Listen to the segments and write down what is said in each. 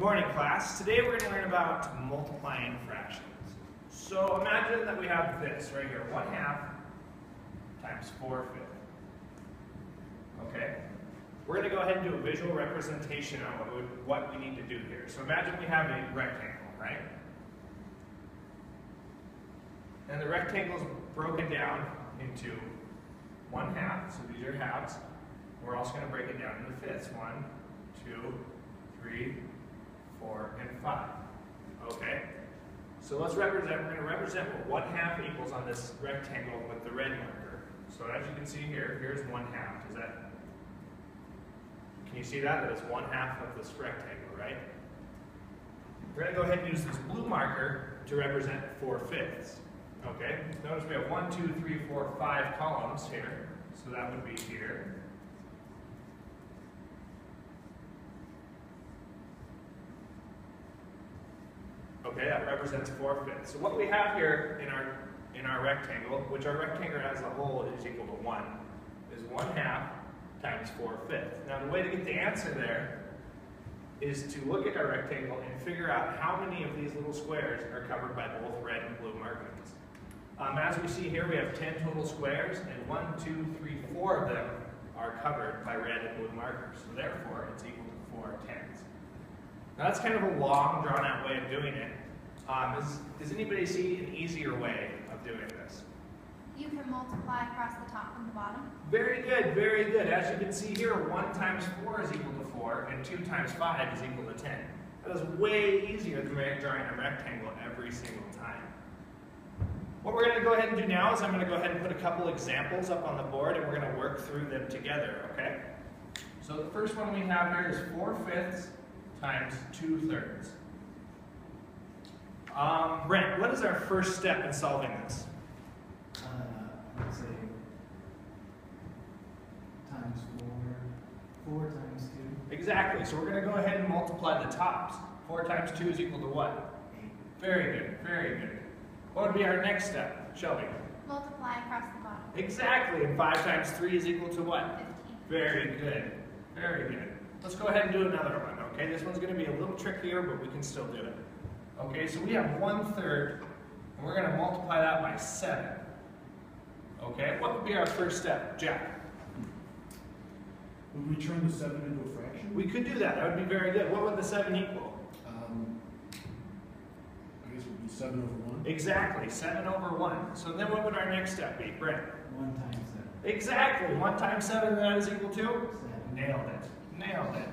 morning, class. Today we're going to learn about multiplying fractions. So imagine that we have this right here, 1 half times 4 fifths. Okay? We're going to go ahead and do a visual representation on what we, what we need to do here. So imagine we have a rectangle, right? And the rectangle is broken down into 1 half, so these are halves. We're also going to break it down into fifths. One, two, three, four, and five. Okay? So let's represent, we're going to represent what one half equals on this rectangle with the red marker. So as you can see here, here's one half. Is that, can you see that? That is one half of this rectangle, right? We're going to go ahead and use this blue marker to represent four fifths. Okay? Notice we have one, two, three, four, five columns here. So that would be here. Okay, that represents four fifths. So what we have here in our in our rectangle, which our rectangle as a whole is equal to one, is one half times four fifths. Now the way to get the answer there is to look at our rectangle and figure out how many of these little squares are covered by both red and blue markings. Um, as we see here, we have 10 total squares, and one, two, three, four of them are covered by red and blue markers. So therefore, it's equal to four tens. Now that's kind of a long, drawn-out way of doing it. Um, is, does anybody see an easier way of doing this? You can multiply across the top and the bottom. Very good, very good. As you can see here, 1 times 4 is equal to 4, and 2 times 5 is equal to 10. That is way easier than drawing a rectangle every single time. What we're going to go ahead and do now is I'm going to go ahead and put a couple examples up on the board, and we're going to work through them together, okay? So the first one we have here is 4 fifths times 2 thirds. Um, Brent, what is our first step in solving this? Uh, let's say times four, four times two, Exactly, so we're going to go ahead and multiply the tops. 4 times 2 is equal to what? eight. Very good, very good. What would be our next step, Shelby? Multiply across the bottom. Exactly, and 5 times 3 is equal to what? 15. Very good, very good. Let's go ahead and do another one, okay? This one's going to be a little trickier, but we can still do it. Okay, so we have 1 third, and we're going to multiply that by 7. Okay, what would be our first step, Jack? Would we turn the seven into a fraction? We could do that, that would be very good. What would the 7 equal? Um, I guess it would be seven over one. Exactly, 7 over 1. So then what would our next step be, Brent? One times seven, Exactly, 1 times 7, that is equal to? seven. Nailed it, nailed it.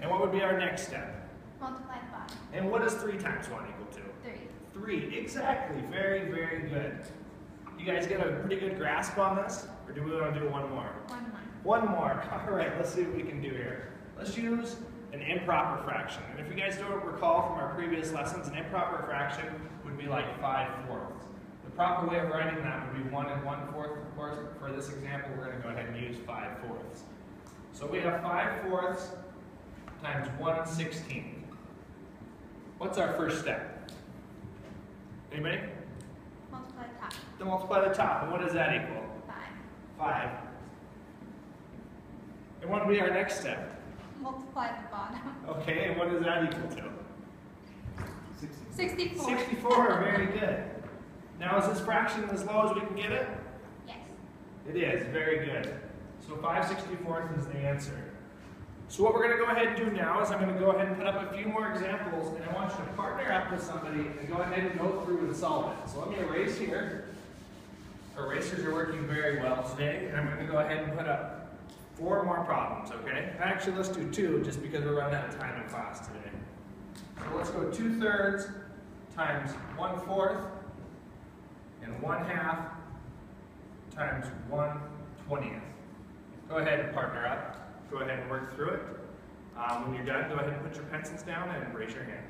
And what would be our next step? Multiply the bottom. And what is 3 times 1 equal to? 3. 3, exactly, very, very good. You guys get a pretty good grasp on this? Or do we want to do one more? 1 1. One more, all right, let's see what we can do here. Let's use an improper fraction. And if you guys don't recall from our previous lessons, an improper fraction would be like 5 fourths. The proper way of writing that would be 1 and 1 fourth, of course, for this example, we're going to go ahead and use 5 fourths. So we have 5 fourths times 1 16th. What's our first step? Anybody? Multiply the top. To multiply the top, and what does that equal? 5. 5. And what would be our next step? Multiply the bottom. Okay, and what is that equal to? Sixty. 64. 64, very good. Now is this fraction as low as we can get it? Yes. It is, very good. So 5 64th is the answer. So what we're going to go ahead and do now is I'm going to go ahead and put up a few more examples and I want you to partner up with somebody and go ahead and go through and solve it. So let me erase here. Erasers are working very well today and I'm going to go ahead and put up four more problems, okay? Actually, let's do two just because we're running out of time in class today. So let's go 2 thirds times 1 fourth and 1 half times 1 twentieth. Go ahead and partner up. Go ahead and work through it. Um, when you're done, go ahead and put your pencils down and raise your hand.